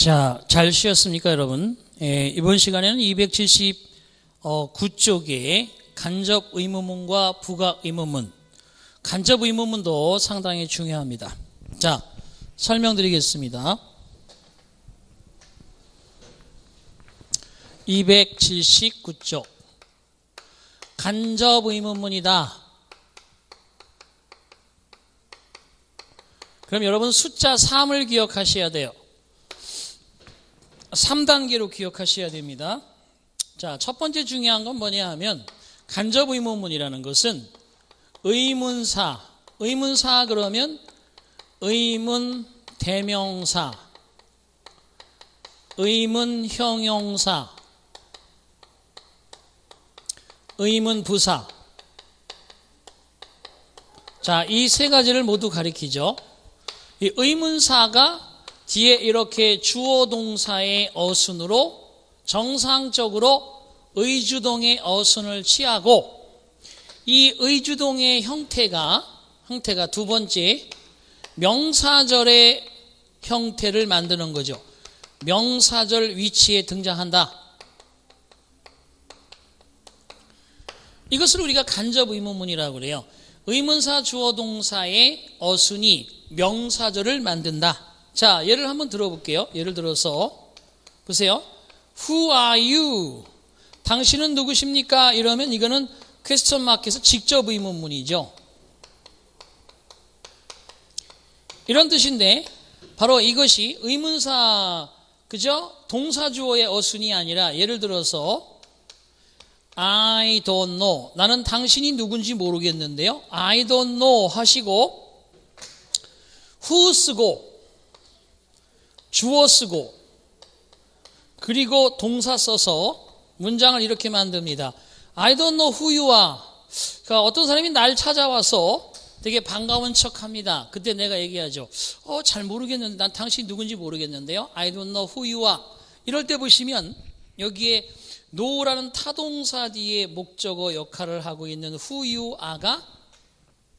자, 잘 쉬었습니까, 여러분? 예, 이번 시간에는 279쪽의 간접 의무문과 부각 의무문, 간접 의무문도 상당히 중요합니다. 자, 설명드리겠습니다. 279쪽. 간접 의무문이다. 그럼 여러분 숫자 3을 기억하셔야 돼요. 3단계로 기억하셔야 됩니다. 자, 첫 번째 중요한 건 뭐냐 하면 간접 의문문이라는 것은 의문사, 의문사 그러면 의문 대명사, 의문 형용사, 의문 부사. 자, 이 세 가지를 모두 가리키죠. 이 의문사가 뒤에 이렇게 주어 동사의 어순으로 정상적으로 의주동의 어순을 취하고 이 의주동의 형태가 형태가 두 번째 명사절의 형태를 만드는 거죠. 명사절 위치에 등장한다. 이것을 우리가 간접 의문문이라고 그래요. 의문사 주어 동사의 어순이 명사절을 만든다. 자, 예를 한번 들어볼게요. 예를 들어서 보세요. Who are you? 당신은 누구십니까? 이러면 이거는 퀘스천 마크에서 직접 의문문이죠. 이런 뜻인데 바로 이것이 의문사 그죠? 동사 주어의 어순이 아니라 예를 들어서 I don't know. 나는 당신이 누군지 모르겠는데요. I don't know 하시고 who 쓰고 주어 쓰고 그리고 동사 써서 문장을 이렇게 만듭니다. I don't know who you are. 그러니까 어떤 사람이 날 찾아와서 되게 반가운 척 합니다. 그때 내가 얘기하죠. 어, 잘 모르겠는데, 난 당신이 누군지 모르겠는데요. I don't know who you are. 이럴 때 보시면 여기에 no라는 타동사 뒤에 목적어 역할을 하고 있는 who you are가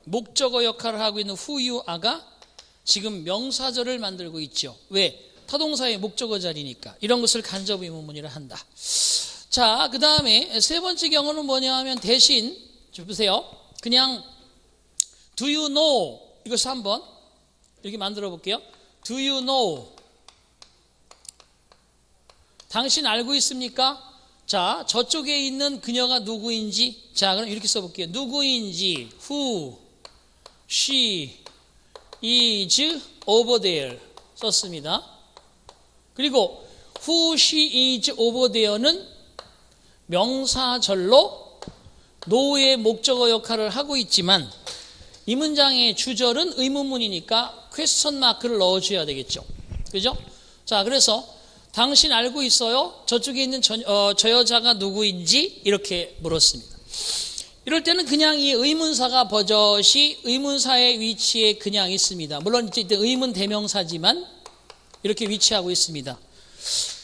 목적어 역할을 하고 있는 who you are가 지금 명사절을 만들고 있죠. 왜? 타동사의 목적어 자리니까. 이런 것을 간접 의문문이라 한다. 자, 그 다음에 세 번째 경우는 뭐냐 하면 대신, 보세요. 그냥 do you know 이것을 한번 이렇게 만들어 볼게요. do you know 당신 알고 있습니까? 자, 저쪽에 있는 그녀가 누구인지 자, 그럼 이렇게 써 볼게요. 누구인지 who she is over there 썼습니다. 그리고 who she is over there는 명사절로 노의 목적어 역할을 하고 있지만 이 문장의 주절은 의문문이니까 question mark를 넣어줘야 되겠죠. 그죠? 자, 그래서 당신 알고 있어요? 저쪽에 있는 저, 어, 저 여자가 누구인지 이렇게 물었습니다. 이럴 때는 그냥 이 의문사가 버젓이 의문사의 위치에 그냥 있습니다. 물론 이제 의문 대명사지만 이렇게 위치하고 있습니다.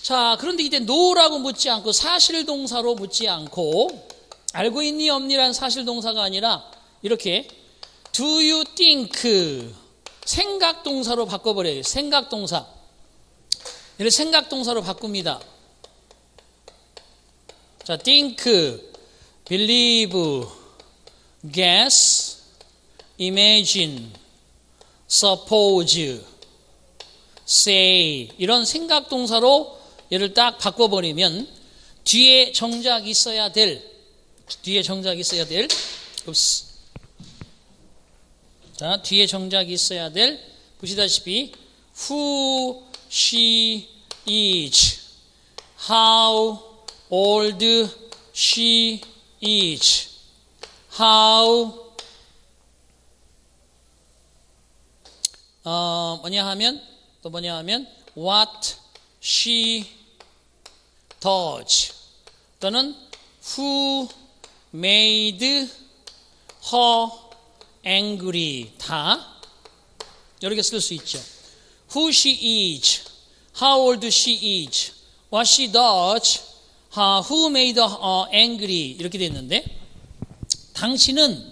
자, 그런데 이때 know라고 묻지 않고 사실 동사로 묻지 않고 알고 있니 없니란 사실 동사가 아니라 이렇게 do you think 생각 동사로 바꿔 버려요. 생각 동사. 이를 생각 동사로 바꿉니다. 자, think, believe, guess, imagine, suppose, say 이런 생각 동사로 얘를 딱 바꿔버리면 뒤에 정작 있어야 될 뒤에 정작 있어야 될 읍스. 자 뒤에 정작 있어야 될 보시다시피 who she is how old she is how 어, 뭐냐 하면 또 뭐냐 하면 what she does 또는 who made her angry 다 이렇게 쓸 수 있죠. who she is, how old she is, what she does, who made her angry 이렇게 됐는데 당신은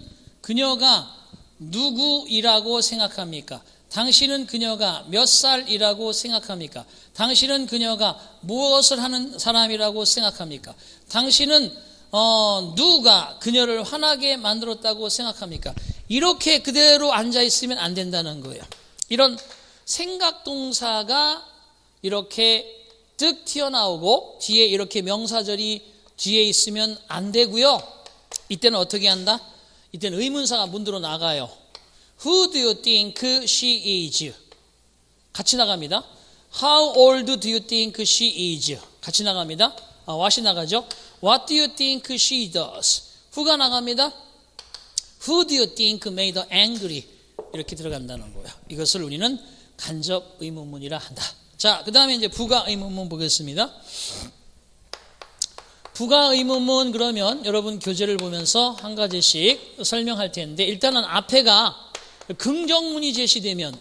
그녀가 누구이라고 생각합니까? 당신은 그녀가 몇 살이라고 생각합니까? 당신은 그녀가 무엇을 하는 사람이라고 생각합니까? 당신은 어, 누가 그녀를 화나게 만들었다고 생각합니까? 이렇게 그대로 앉아 있으면 안 된다는 거예요. 이런 생각 동사가 이렇게 뜩 튀어나오고 뒤에 이렇게 명사절이 뒤에 있으면 안 되고요. 이때는 어떻게 한다? 이때는 의문사가 문으로 나가요. Who do you think she is? 같이 나갑니다. How old do you think she is? 같이 나갑니다. 아, what이 나가죠. What do you think she does? who가 나갑니다. Who do you think made her angry? 이렇게 들어간다는 거예요. 이것을 우리는 간접 의문문이라 한다. 자, 그 다음에 이제 부가 의문문 보겠습니다. 부가 의문문 그러면 여러분 교재를 보면서 한 가지씩 설명할 텐데 일단은 앞에가 긍정문이 제시되면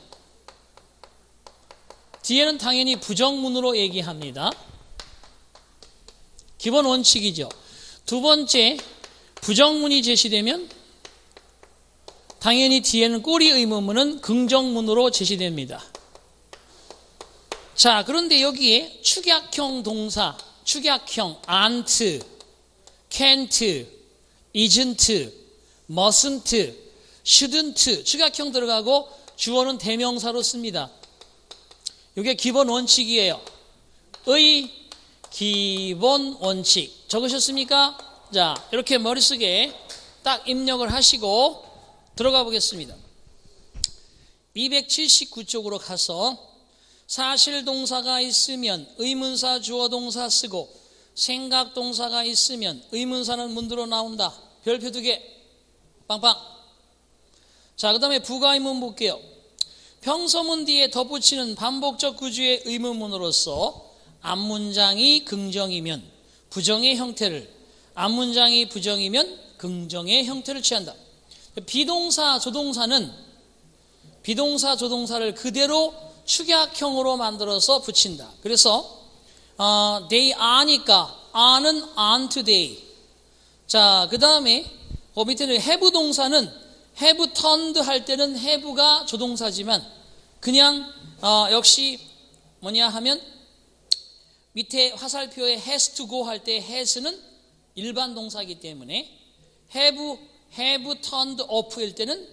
뒤에는 당연히 부정문으로 얘기합니다. 기본 원칙이죠. 두 번째, 부정문이 제시되면 당연히 뒤에는 꼬리 의문문은 긍정문으로 제시됩니다. 자, 그런데 여기에 축약형 동사, 축약형 안트, 캔트, 이즌트, 머슨트, 슈든트 축약형 들어가고 주어는 대명사로 씁니다. 이게 기본 원칙이에요. 의 기본 원칙 적으셨습니까? 자, 이렇게 머릿속에 딱 입력을 하시고 들어가 보겠습니다. 279쪽으로 가서 사실 동사가 있으면 의문사 주어 동사 쓰고 생각 동사가 있으면 의문사는 문으로 나온다. 별표 두 개. 빵빵. 자, 그 다음에 부가의문 볼게요. 평서문 뒤에 덧붙이는 반복적 구주의 의문문으로서 앞문장이 긍정이면 부정의 형태를, 앞문장이 부정이면 긍정의 형태를 취한다. 비동사, 조동사는 비동사, 조동사를 그대로 축약형으로 만들어서 붙인다. 그래서 어, they are니까 are는 on today. 자, 그 다음에 그 밑에는 have 동사는 have turned 할 때는 have가 조동사지만 그냥 어, 역시 뭐냐 하면 밑에 화살표에 has to go 할 때 has는 일반 동사이기 때문에 have have turned off일 때는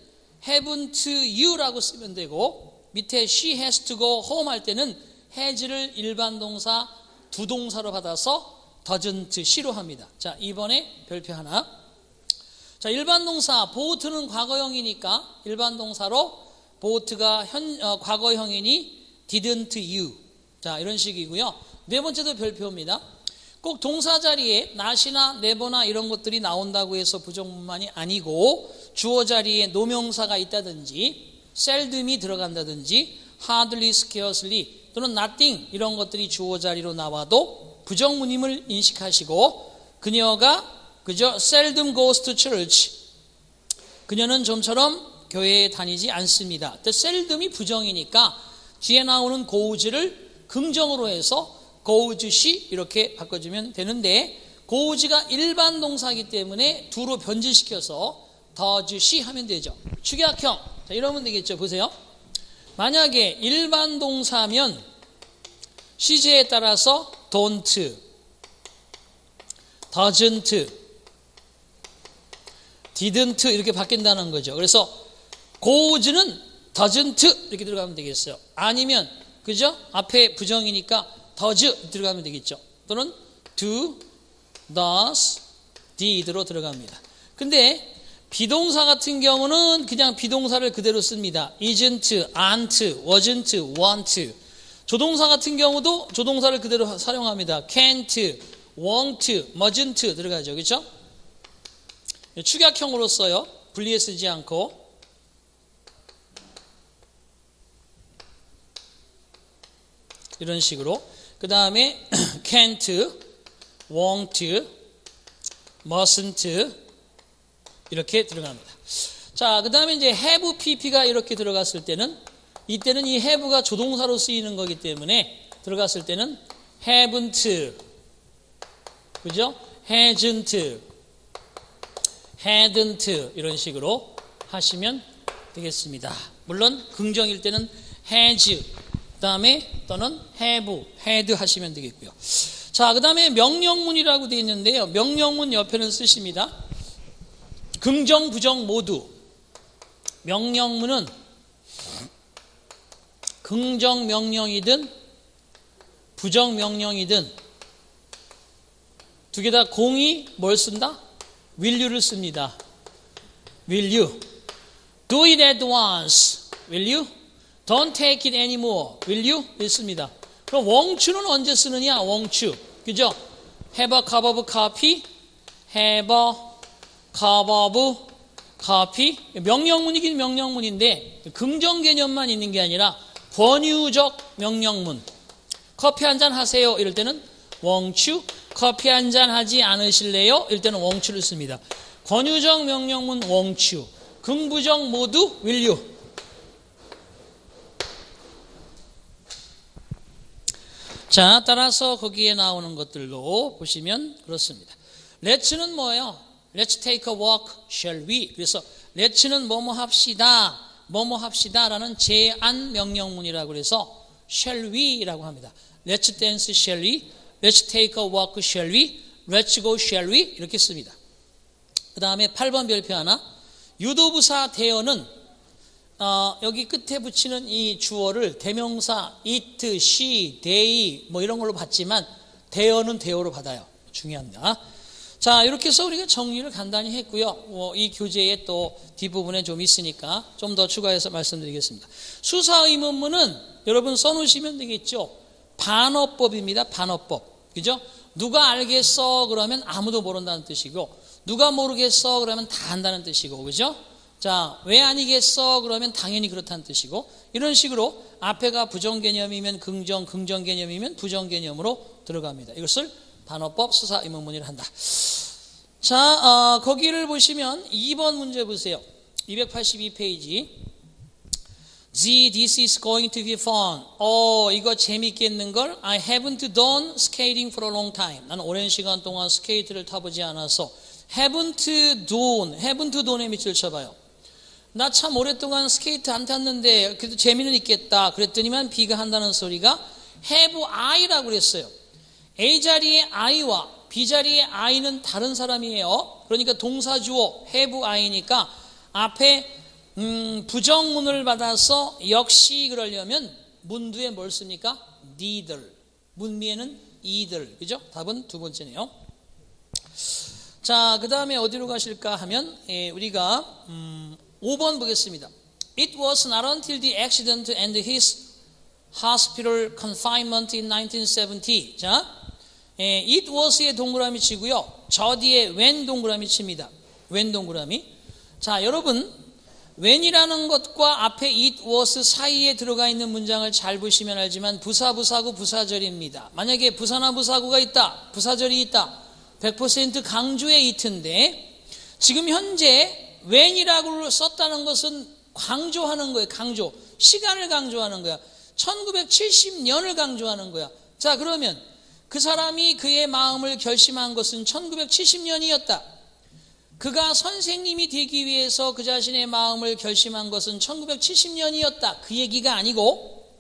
haven't you라고 쓰면 되고 밑에 she has to go home 할 때는 has를 일반 동사 두 동사로 받아서 doesn't she로 합니다. 자, 이번에 별표 하나. 자, 일반 동사 보트는 과거형이니까 일반 동사로 보트가 현 어, 과거형이니 didn't you. 자, 이런 식이고요. 네 번째도 별표입니다. 꼭 동사 자리에 not이나 never나 이런 것들이 나온다고 해서 부정문만이 아니고 주어 자리에 노명사가 있다든지 seldom이 들어간다든지 hardly, scarcely 또는 nothing 이런 것들이 주어 자리로 나와도 부정문임을 인식하시고 그녀가 그저 seldom goes to church 그녀는 좀처럼 교회에 다니지 않습니다. seldom이 부정이니까 뒤에 나오는 goes를 긍정으로 해서 goes시 이렇게 바꿔주면 되는데 goes가 일반 동사이기 때문에 두로 변질시켜서 does시 하면 되죠. 축약형 자, 이러면 되겠죠. 보세요. 만약에 일반 동사면 시제에 따라서 don't, doesn't, didn't 이렇게 바뀐다는 거죠. 그래서 goes는 doesn't 이렇게 들어가면 되겠어요. 아니면 그죠? 앞에 부정이니까 does 들어가면 되겠죠. 또는 do, does, did로 들어갑니다. 근데 비동사 같은 경우는 그냥 비동사를 그대로 씁니다. isn't, aren't, wasn't, want. 조동사 같은 경우도 조동사를 그대로 사용합니다. can't, won't, mustn't 들어가죠. 그렇죠? 축약형으로 써요. 분리해 쓰지 않고. 이런 식으로. 그 다음에 can't, won't, mustn't 이렇게 들어갑니다. 자, 그 다음에 이제 have pp가 이렇게 들어갔을 때는 이때는 이 have가 조동사로 쓰이는 거기 때문에 들어갔을 때는 haven't 그죠? hasn't hadn't 이런 식으로 하시면 되겠습니다. 물론 긍정일 때는 has 그다음에 또는 have, had 하시면 되겠고요. 자, 그다음에 명령문이라고 되어 있는데요. 명령문 옆에는 쓰십니다. 긍정, 부정 모두 명령문은 긍정 명령이든 부정 명령이든 두 개 다 공이 뭘 쓴다? you를 씁니다. will you do it at once? will you don't take it anymore? will you? 있습니다. 그럼 won't는 언제 쓰느냐? won't. 그죠? have a cup of coffee, have a of coffee. 명령문이긴 명령문인데 긍정 개념만 있는 게 아니라 권유적 명령문. 커피 한 잔 하세요. 이럴 때는 you? 커피 한 잔 하지 않으실래요? 이럴 때는 you를 씁니다. 권유적 명령문 you. 긍부정 모두 you. 자, 따라서 거기에 나오는 것들도 보시면 그렇습니다. let's는 뭐예요? Let's take a walk, shall we? 그래서 let's는 뭐뭐 합시다, 뭐뭐 합시다라는 제안 명령문이라고 그래서 shall we라고 합니다. let's dance, shall we? let's take a walk, shall we? let's go, shall we? 이렇게 씁니다. 그 다음에 8번 별표 하나. 유도부사 대어는 어, 여기 끝에 붙이는 이 주어를 대명사 it, she, they 뭐 이런 걸로 받지만 대어는 대어로 받아요. 중요합니다. 자 이렇게 해서 우리가 정리를 간단히 했고요. 어, 이 교재에 또 뒷부분에 좀 있으니까 좀 더 추가해서 말씀드리겠습니다. 수사 의문문은 여러분 써놓으시면 되겠죠. 반어법입니다. 반어법. 그죠? 누가 알겠어 그러면 아무도 모른다는 뜻이고 누가 모르겠어 그러면 다 안다는 뜻이고 그죠? 자, 왜 아니겠어? 그러면 당연히 그렇다는 뜻이고, 이런 식으로 앞에가 부정 개념이면 긍정, 긍정 개념이면 부정 개념으로 들어갑니다. 이것을 반어법 수사 의문문이라 한다. 자, 어, 거기를 보시면 2번 문제 보세요. 282페이지. Gee, this is going to be fun. 어, 이거 재밌겠는걸? I haven't done skating for a long time. 나는 오랜 시간 동안 스케이트를 타보지 않아서 haven't done, haven't done에 밑을 쳐봐요. 나 참 오랫동안 스케이트 안 탔는데 그래도 재미는 있겠다. 그랬더니만 B가 한다는 소리가 have I라고 그랬어요. A 자리의 I와 B 자리의 I는 다른 사람이에요. 그러니까 동사주어 have I니까 앞에 음, 부정문을 받아서 역시 그러려면 문두에 뭘 씁니까? 니들. 문미에는 이들. 그죠? 답은 두 번째네요. 자, 그 다음에 어디로 가실까 하면 예, 우리가 음, 5번 보겠습니다. It was not until the accident and his hospital confinement in 1970. 자, 예, it was의 동그라미 치고요. 저 뒤에 when 동그라미 칩니다. when 동그라미. 자, 여러분, when이라는 것과 앞에 it was 사이에 들어가 있는 문장을 잘 보시면 알지만 부사, 부사구, 부사절입니다. 만약에 부사나 부사구가 있다, 부사절이 있다, 100% 강조의 it인데, 지금 현재 when이라고 썼다는 것은 강조하는 거예요. 강조. 시간을 강조하는 거야. 1970년을 강조하는 거야. 자, 그러면 그 사람이 그의 마음을 결심한 것은 1970년이었다. 그가 선생님이 되기 위해서 그 자신의 마음을 결심한 것은 1970년이었다. 그 얘기가 아니고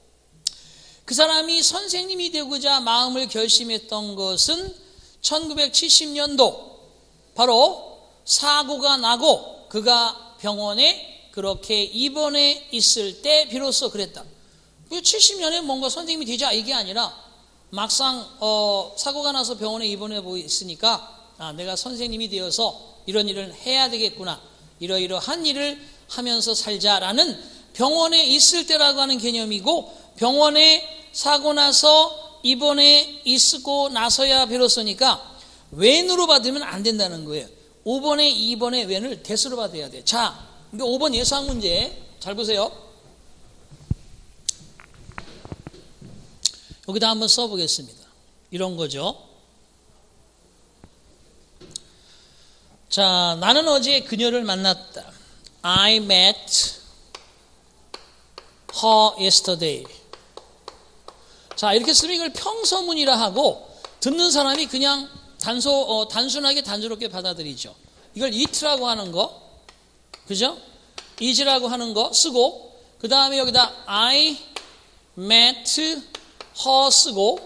그 사람이 선생님이 되고자 마음을 결심했던 것은 1970년도 바로 사고가 나고 그가 병원에 그렇게 입원해 있을 때 비로소 그랬다. 70년에 뭔가 선생님이 되자 이게 아니라 막상 어, 사고가 나서 병원에 입원해 있으니까 아, 내가 선생님이 되어서 이런 일을 해야 되겠구나. 이러이러한 일을 하면서 살자라는 병원에 있을 때라고 하는 개념이고 병원에 사고 나서 입원해 있고 나서야 비로소니까 왼으로 받으면 안 된다는 거예요. 5번에 2번의 왼을 대수로 받아야 돼. 자, 이게 5번 예상 문제. 잘 보세요. 여기다 한번 써보겠습니다. 이런 거죠. 자, 나는 어제 그녀를 만났다. I met her yesterday. 자, 이렇게 쓰면 이걸 평서문이라 하고 듣는 사람이 그냥 단소, 어, 단순하게 단조롭게 받아들이죠. 이걸 it라고 하는 거, 그죠? is라고 하는 거 쓰고, 그 다음에 여기다 I met her 쓰고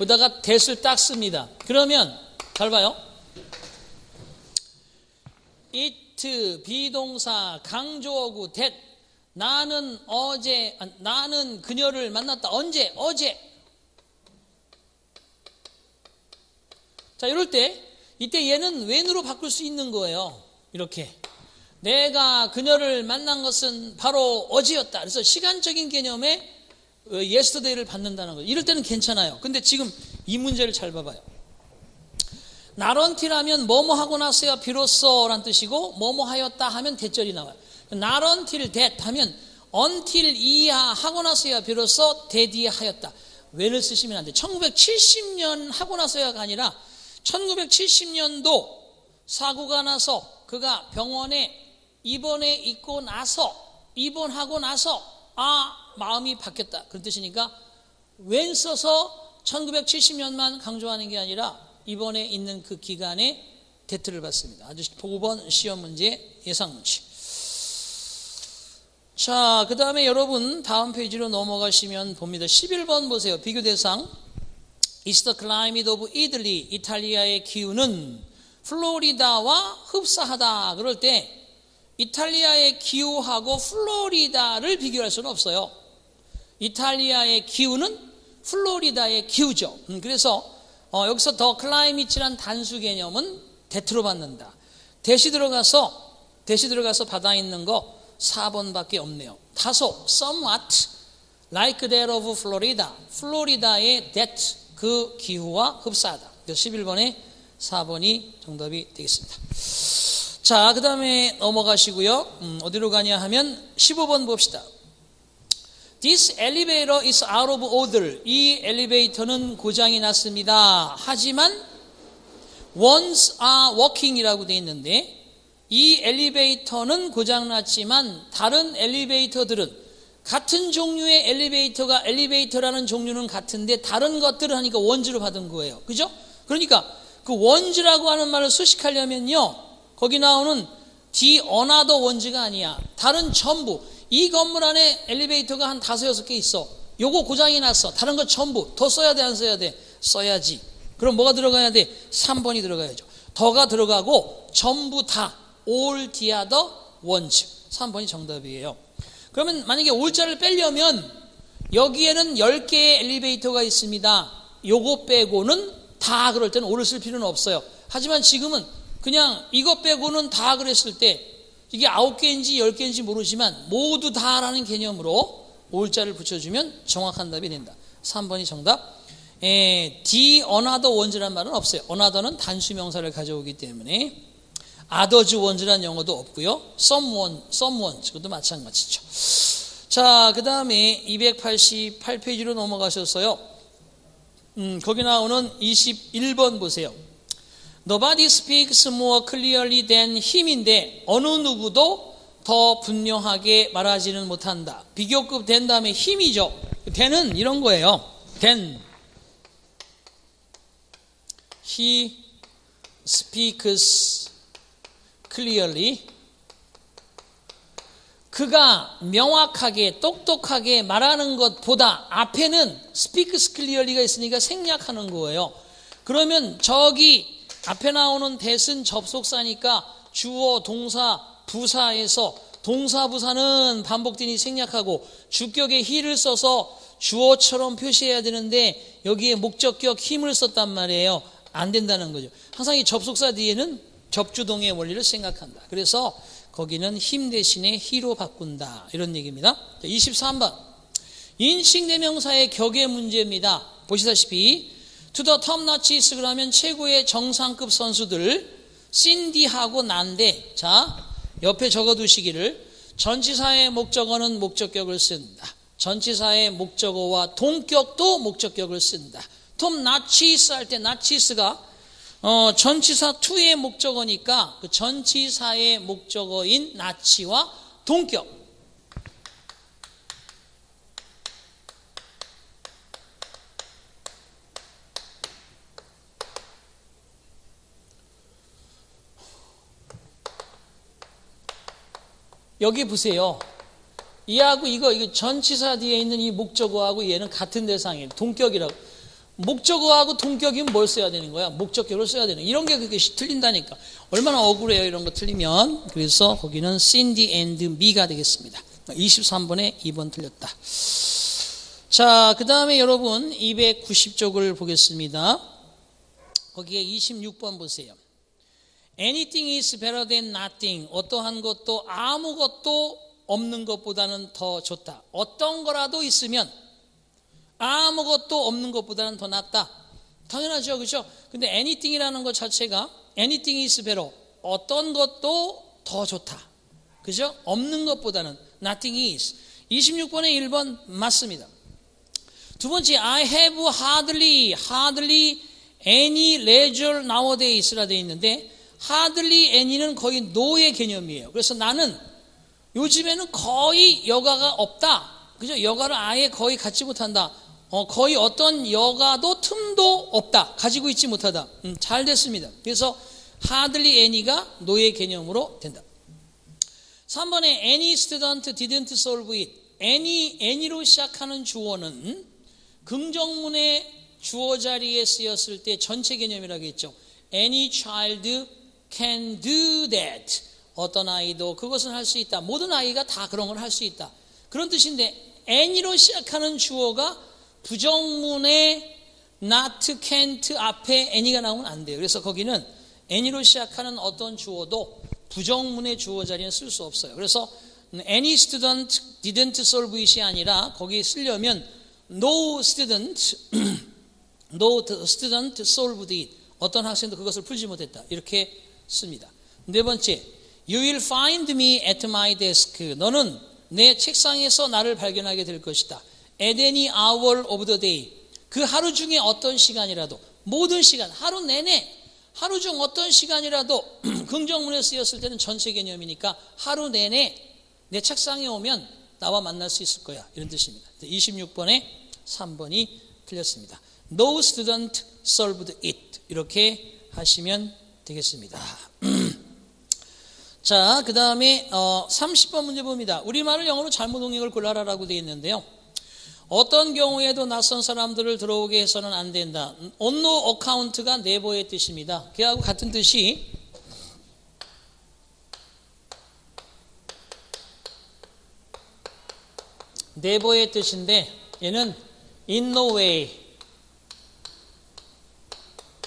여기다가 that을 딱 씁니다. 그러면 잘 봐요. it 비동사 강조어구 that 나는 어제 아, 나는 그녀를 만났다. 언제? 어제. 자, 이럴 때 이때 얘는 when으로 바꿀 수 있는 거예요. 이렇게. 내가 그녀를 만난 것은 바로 어제였다. 그래서 시간적인 개념에 yesterday를 받는다는 거예요. 이럴 때는 괜찮아요. 근데 지금 이 문제를 잘 봐봐요. 나런티라면 뭐뭐 하고 나서야 비로소 란 뜻이고 뭐뭐 하였다 하면 대절이 나와요. 나런틸 that 하면 until 이하 하고 나서야 비로소 대디 하였다. 왜를 쓰시면 안 돼. 1970년 하고 나서야가 아니라 1970년도 사고가 나서 그가 병원에 입원해 있고 나서 입원하고 나서 아 마음이 바뀌었다 그런 뜻이니까 when 써서 1970년만 강조하는 게 아니라 입원해 있는 그 기간에 that을 받습니다. 아주 5번 시험 문제 예상 문제. 자, 그 다음에 여러분 다음 페이지로 넘어가시면 봅니다. 11번 보세요. 비교 대상. Is the climate of Italy, 이탈리아의 기후는 플로리다와 흡사하다. 그럴 때 이탈리아의 기후하고 플로리다를 비교할 수는 없어요. 이탈리아의 기후는 플로리다의 기후죠. 음, 그래서 어, 여기서 더 클라이미치란 단수 개념은 대트로 받는다. 대시 들어가서 대시 들어가서 받아 있는 거 4번밖에 없네요. 다소 somewhat like that of Florida. 플로리다의 that 그 기후와 흡사하다. 11번에 4번이 정답이 되겠습니다. 자, 그 다음에 넘어가시고요. 음, 어디로 가냐 하면 15번 봅시다. This elevator is out of order. 이 엘리베이터는 고장이 났습니다. 하지만 once are working이라고 되어 있는데 이 엘리베이터는 고장났지만 다른 엘리베이터들은 같은 종류의 엘리베이터가 엘리베이터라는 종류는 같은데 다른 것들을 하니까 원주로 받은 거예요. 그죠? 그러니까 그 원주라고 하는 말을 수식하려면요. 거기 나오는 the another ones가 아니야. 다른 전부. 이 건물 안에 엘리베이터가 한 다섯 여섯 개 있어. 요거 고장이 났어. 다른 거 전부. the 써야 돼, 안 써야 돼? 써야지. 그럼 뭐가 들어가야 돼? 3번이 들어가야죠. the가 들어가고 전부 다. all the other ones. 3번이 정답이에요. 그러면 만약에 all자를 빼려면 여기에는 10개의 엘리베이터가 있습니다. 요거 빼고는 다 그럴 때는 all을 쓸 필요는 없어요. 하지만 지금은 그냥 이것 빼고는 다 그랬을 때 이게 아홉 개인지 열 개인지 모르지만 모두 다라는 개념으로 all자를 붙여주면 정확한 답이 된다. 3번이 정답. 에, D another ones란 말은 없어요. another는 단수 명사를 가져오기 때문에 others ones란 영어도 없고요. someone, someone 그것도 마찬가지죠. 자, 그 다음에 288페이지로 넘어가셨어요. 음, 거기 나오는 21번 보세요. Nobody speaks more clearly than him인데 어느 누구도 더 분명하게 말하지는 못한다. 비교급 된 다음에 힘이죠. 된은 이런 거예요. 된. He speaks clearly. 그가 명확하게 똑똑하게 말하는 것보다 앞에는 speaks clearly가 있으니까 생략하는 거예요. 그러면 저기 앞에 나오는 대은 접속사니까 주어, 동사, 부사에서 동사, 부사는 반복되니 생략하고 주격에 히를 써서 주어처럼 표시해야 되는데 여기에 목적격 힘을 썼단 말이에요. 안 된다는 거죠. 항상 이 접속사 뒤에는 접주동의 원리를 생각한다. 그래서 거기는 힘 대신에 히로 바꾼다. 이런 얘기입니다. 23번. 인칭대명사의 격의 문제입니다. 보시다시피 to the top notches 그러면 최고의 정상급 선수들 신디하고 난데 자 옆에 적어두시기를 전치사의 목적어는 목적격을 쓴다. 전치사의 목적어와 동격도 목적격을 쓴다. top notches 할 때 notches가 어, 전치사 to의 목적어니까 그 전치사의 목적어인 notches와 동격 여기 보세요. 이하고 이거 이거 전치사 뒤에 있는 이 목적어하고 얘는 같은 대상이에요. 동격이라고. 목적어하고 동격이면 뭘 써야 되는 거야? 목적격을 써야 되는. 이런 게 그게 틀린다니까. 얼마나 억울해요, 이런 거 틀리면. 그래서 거기는 Cindy and me가 되겠습니다. 23번에 2번 틀렸다. 자, 그 다음에 여러분 290쪽을 보겠습니다. 거기에 26번 보세요. Anything is better than nothing. 어떠한 것도 아무것도 없는 것보다는 더 좋다. 어떤 거라도 있으면 아무것도 없는 것보다는 더 낫다. 당연하죠. 그죠? 근데 anything이라는 것 자체가 anything is better. 어떤 것도 더 좋다. 그죠? 없는 것보다는 nothing is. 26번에 1번 맞습니다. 두 번째, I have hardly, hardly any leisure nowadays라 되어 있는데, hardly any는 거의 no의 개념이에요. 그래서 나는 요즘에는 거의 여가가 없다. 그죠? 여가를 아예 거의 갖지 못한다. 어, 거의 어떤 여가도 틈도 없다. 가지고 있지 못하다. 음, 잘 됐습니다. 그래서 hardly any가 노예 개념으로 된다. 3번에 any student didn't solve it. any, any로 시작하는 주어는 긍정문의 주어 자리에 쓰였을 때 전체 개념이라고 했죠. any child can do that. 어떤 아이도 그것은 할 수 있다. 모든 아이가 다 그런 걸 할 수 있다. 그런 뜻인데 any로 시작하는 주어가 부정문의 not, can't 앞에 any가 나오면 안 돼요. 그래서 거기는 any로 시작하는 어떤 주어도 부정문의 주어 자리는 쓸 수 없어요. 그래서 any student didn't solve it이 아니라 거기 쓰려면 no student no student solved it. 어떤 학생도 그것을 풀지 못했다. 이렇게 씁니다. 네 번째, you will find me at my desk. 너는 내 책상에서 나를 발견하게 될 것이다. at any hour of the day. 그 하루 중에 어떤 시간이라도, 모든 시간, 하루 내내, 하루 중 어떤 시간이라도 긍정문에 쓰였을 때는 전체 개념이니까 하루 내내 내 책상에 오면 나와 만날 수 있을 거야. 이런 뜻입니다. 26번에 3번이 틀렸습니다. No student solved it. 이렇게 하시면 되겠습니다. 자, 그 다음에 어, 30번 문제 봅니다. 우리말을 영어로 잘못 응역을 골라라라고 되어 있는데요. 어떤 경우에도 낯선 사람들을 들어오게 해서는 안 된다. 온노 어카운트가 네버의 뜻입니다. 그하고 같은 뜻이 네버의 뜻인데 얘는 in no way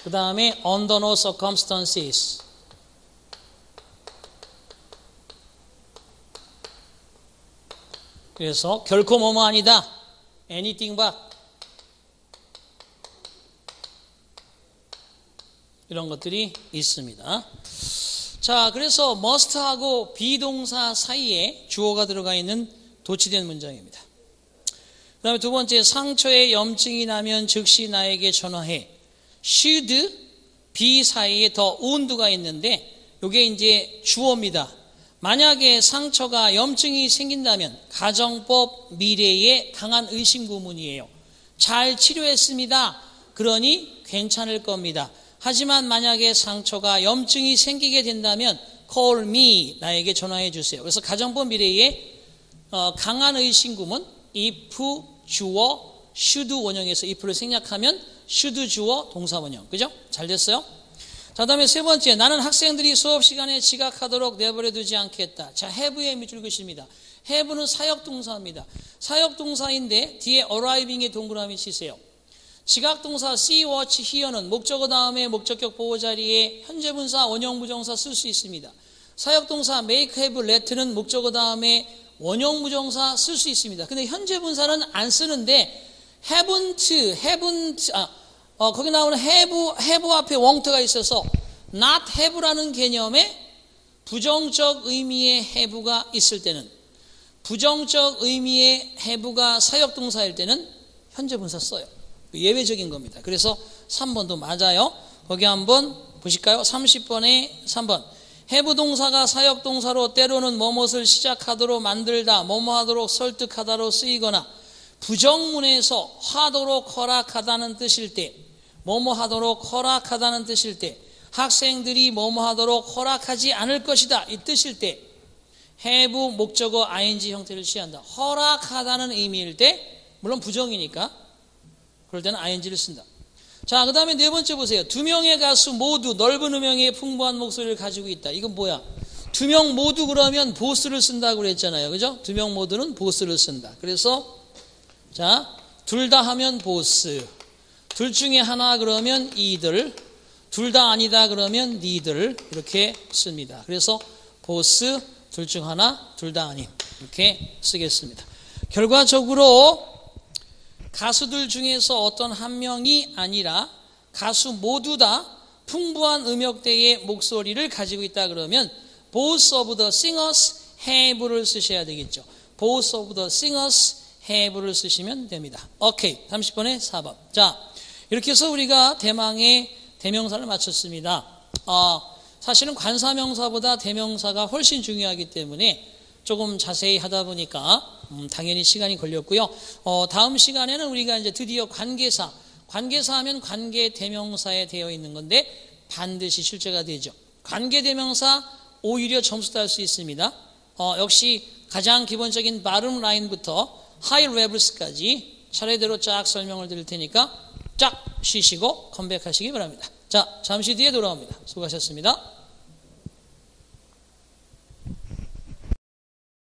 그 다음에 under no circumstances 그래서 결코 뭐뭐 아니다 anything but 이런 것들이 있습니다. 자, 그래서 must하고 비동사 사이에 주어가 들어가 있는 도치된 문장입니다. 그 다음에 두 번째, 상처에 염증이 나면 즉시 나에게 전화해. Should, be 사이에 더 wound가 있는데, 이게 이제 주어입니다. 만약에 상처가 염증이 생긴다면 가정법 미래의 강한 의심 구문이에요. 잘 치료했습니다. 그러니 괜찮을 겁니다. 하지만 만약에 상처가 염증이 생기게 된다면 call me 나에게 전화해 주세요. 그래서 가정법 미래의 어, 강한 의심 구문 if 주어 should 원형에서 if를 생략하면 should 주어 동사 원형. 그죠? 잘 됐어요? 자, 다음에 세 번째, 나는 학생들이 수업 시간에 지각하도록 내버려 두지 않겠다. 자, have의 밑줄 것입니다. have는 사역 동사입니다. 사역 동사인데 뒤에 arriving의 동그라미 치세요. 지각 동사 see, watch, hear는 목적어 다음에 목적격 보호 자리에 현재 분사, 원형 부정사 쓸 수 있습니다. 사역 동사 make, have, let는 목적어 다음에 원형 부정사 쓸 수 있습니다. 근데 현재 분사는 안 쓰는데 haven't, haven't, 아, 어, 거기 나오는 have, have 앞에 won't가 있어서 not have라는 개념에 부정적 의미의 have가 있을 때는 부정적 의미의 have가 사역 동사일 때는 현재 분사 써요. 예외적인 겁니다. 그래서 3번도 맞아요. 거기 한번 보실까요? 30번에 3번. 해부 동사가 사역 동사로 때로는 뭐뭇을 시작하도록 만들다, 뭐뭐 하도록 설득하다로 쓰이거나 부정문에서 하도록 허락하다는 뜻일 때 뭐뭐 하도록 허락하다는 뜻일 때 학생들이 뭐뭐 하도록 허락하지 않을 것이다 이 뜻일 때 have 목적어 ing 형태를 취한다. 허락하다는 의미일 때 물론 부정이니까 그럴 때는 ing를 쓴다. 자, 그 다음에 네 번째 보세요. 두 명의 가수 모두 넓은 음영의 풍부한 목소리를 가지고 있다. 이건 뭐야? 두 명 모두 그러면 보스를 쓴다고 그랬잖아요. 그죠? 두 명 모두는 보스를 쓴다. 그래서, 자, 둘 다 하면 보스. 둘 중에 하나 그러면 이들. 둘 다 아니다 그러면 니들. 이렇게 씁니다. 그래서 보스, 둘 중 하나, 둘 다 아님. 이렇게 쓰겠습니다. 결과적으로 가수들 중에서 어떤 한 명이 아니라 가수 모두 다 풍부한 음역대의 목소리를 가지고 있다 그러면 both of the singers have를 쓰셔야 되겠죠. both of the singers have를 쓰시면 됩니다. 오케이. 30번에 4번. 자, 이렇게 해서 우리가 대망의 대명사를 마쳤습니다. 어, 사실은 관사명사보다 대명사가 훨씬 중요하기 때문에 조금 자세히 하다 보니까 음, 당연히 시간이 걸렸고요. 어, 다음 시간에는 우리가 이제 드디어 관계사, 관계사 하면 관계 대명사에 되어 있는 건데 반드시 실제가 되죠. 관계 대명사 오히려 점수 딸 수 있습니다. 어, 역시 가장 기본적인 발음 라인부터 하이 레벨스까지 차례대로 쫙 설명을 드릴 테니까 쫙 쉬시고 컴백하시기 바랍니다. 자, 잠시 뒤에 돌아옵니다. 수고하셨습니다.